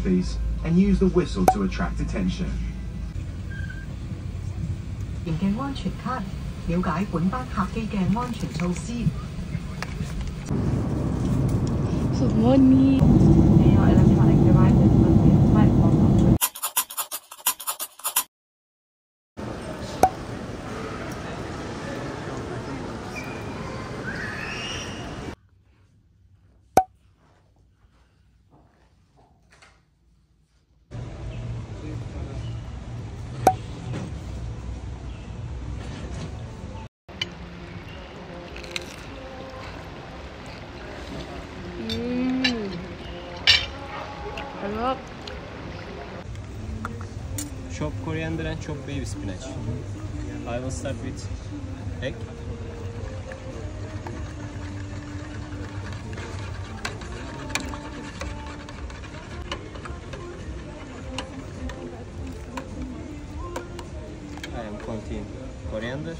mouthpiece and use the whistle to attract attention. 型嘅安全卡，了解本班客机嘅安全措施。 Semua ni. Coriander and baby spinach. I will start with egg. I am counting coriander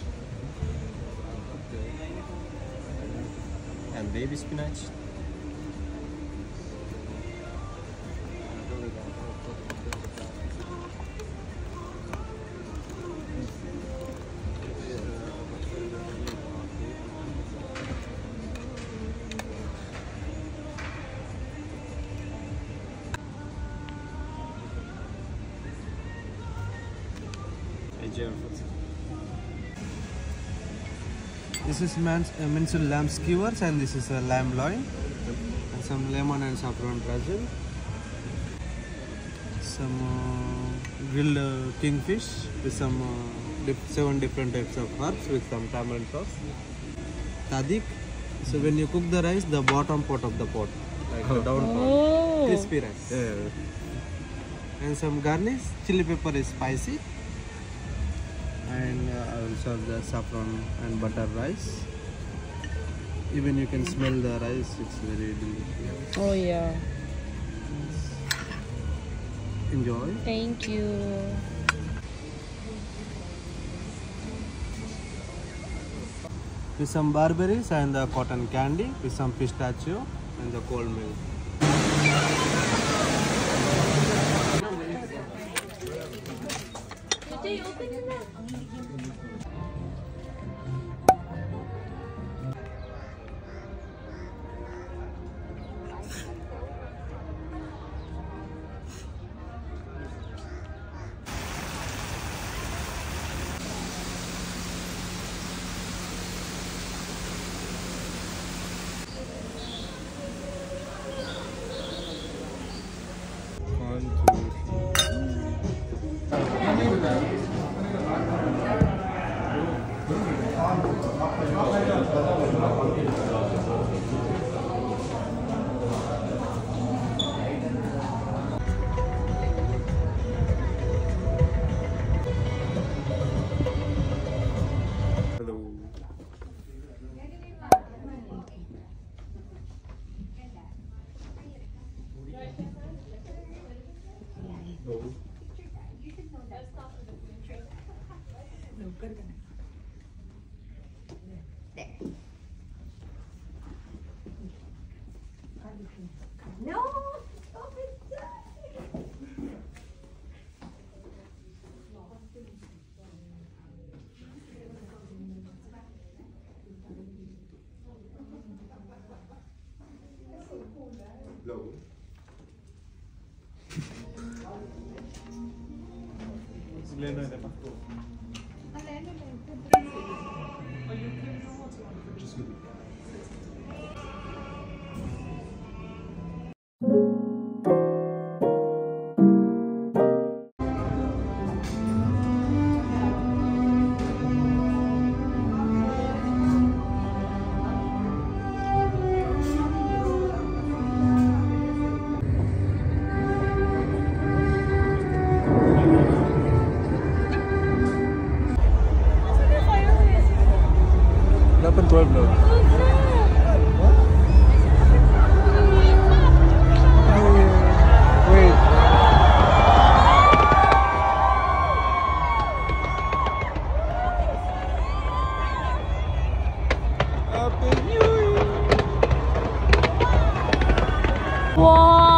and baby spinach. This is minced, uh, minced lamb skewers and this is a lamb loin. And some lemon and saffron basil. Some uh, grilled uh, kingfish with some uh, dif- seven different types of herbs with some tamarind sauce. Tahdig. So when you cook the rice, the bottom part of the pot, like the down part, Oh. crispy rice. And some garnish. Chili pepper is spicy. And uh, I will serve the saffron and butter rice. Even you can smell the rice, it's very delicious. Oh yeah. Enjoy. Thank you. With some barberries and the cotton candy, with some pistachio and the cold milk. Dapat 12 now. Wait. Happy New Year. Wow.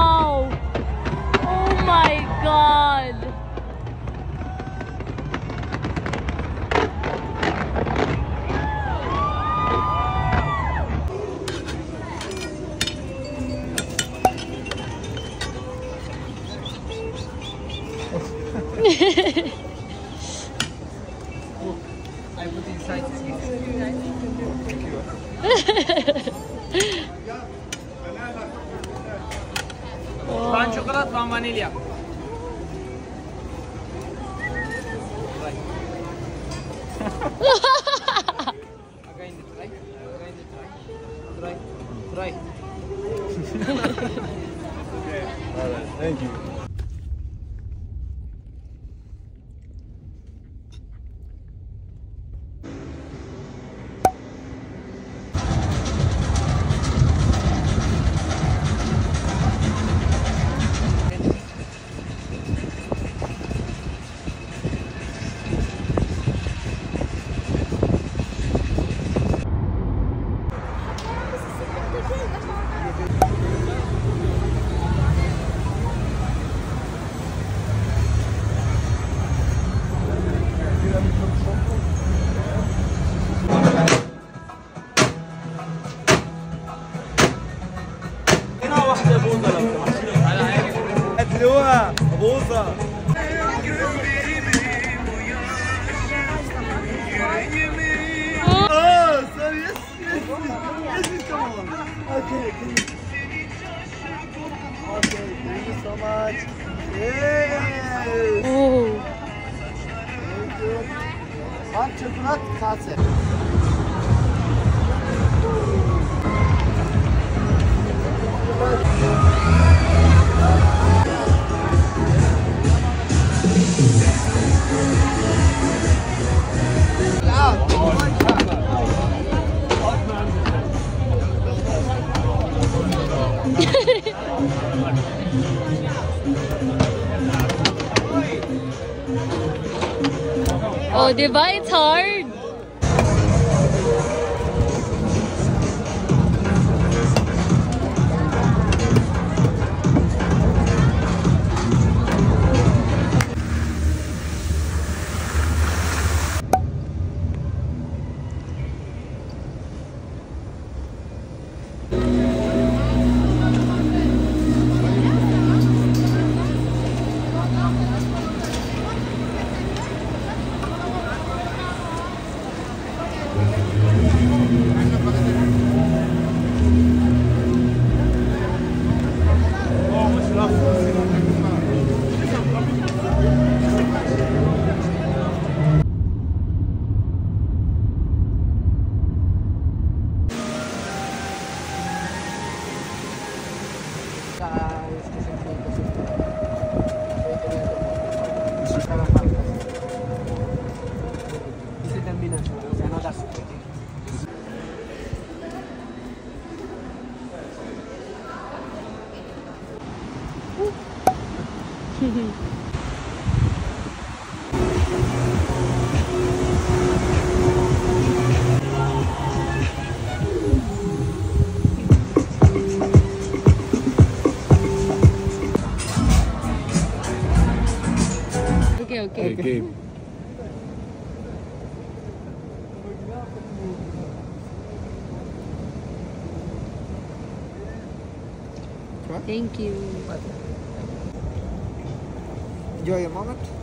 I put inside this gift. One chocolate, one vanilla. Try. Again try. Again try. Try. Try. Thank you. Yes, yes, yes, yes, come on. Okay, okay. Thank you so much. Yes. Oh. Thank you. Hot chocolate katze. Oh, diba? It's hard. Game. Thank you. Enjoy your moment.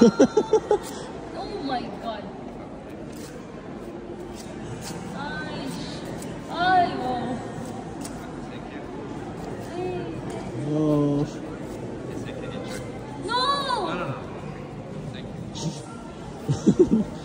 oh my god. Ay. Ay, wow. Ay. Oh. No!